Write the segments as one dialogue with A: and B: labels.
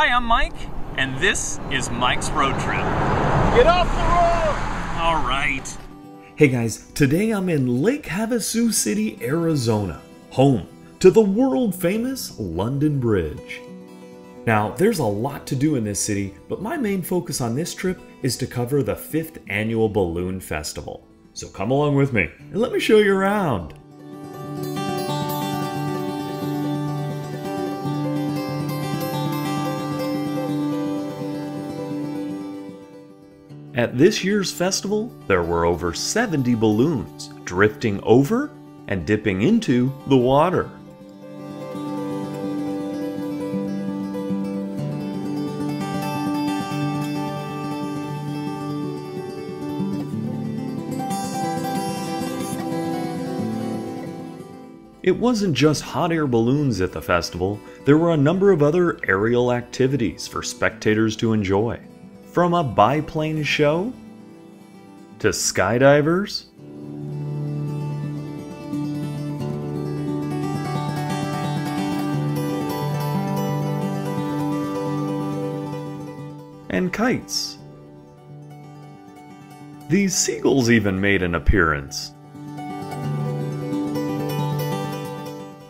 A: Hi, I'm Mike, and this is Mike's Road Trip.
B: Get off the road!
A: All right.
C: Hey guys, today I'm in Lake Havasu City, Arizona, home to the world famous London Bridge. Now, there's a lot to do in this city, but my main focus on this trip is to cover the 5th annual Balloon Festival. So come along with me and let me show you around. At this year's festival, there were over 70 balloons drifting over and dipping into the water. It wasn't just hot air balloons at the festival, there were a number of other aerial activities for spectators to enjoy. From a biplane show to skydivers and kites. These seagulls even made an appearance.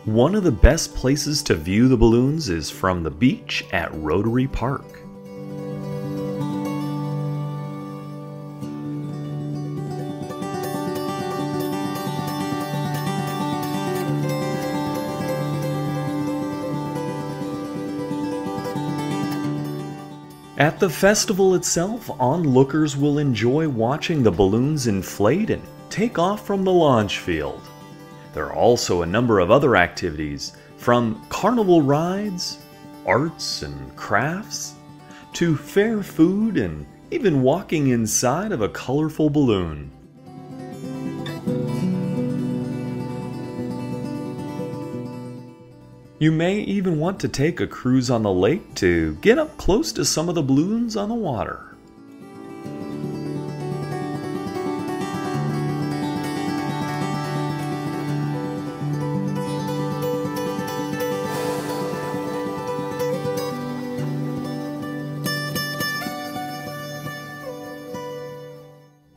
C: One of the best places to view the balloons is from the beach at Rotary Park. At the festival itself, onlookers will enjoy watching the balloons inflate and take off from the launch field. There are also a number of other activities, from carnival rides, arts and crafts, to fair food and even walking inside of a colorful balloon. You may even want to take a cruise on the lake to get up close to some of the balloons on the water.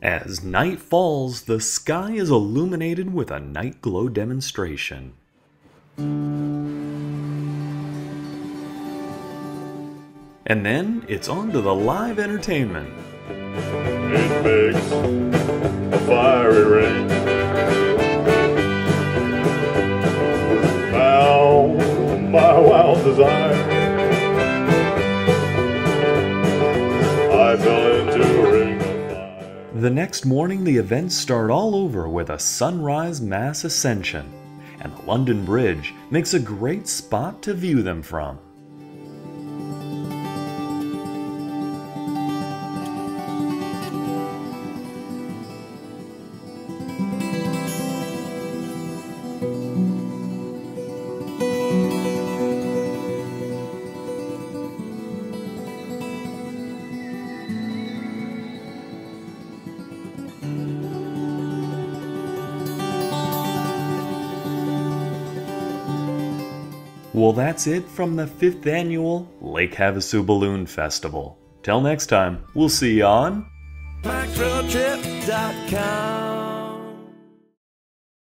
C: As night falls, the sky is illuminated with a night glow demonstration. And then it's on to the live entertainment.
D: It makes a fiery rain. Now, my wild desire. I fell into a ring of fire.
C: The next morning, the events start all over with a sunrise mass ascension, and the London Bridge makes a great spot to view them from. Well, that's it from the 5th annual Lake Havasu Balloon Festival. Till next time, we'll see you on
E: MikeRoadTrip.com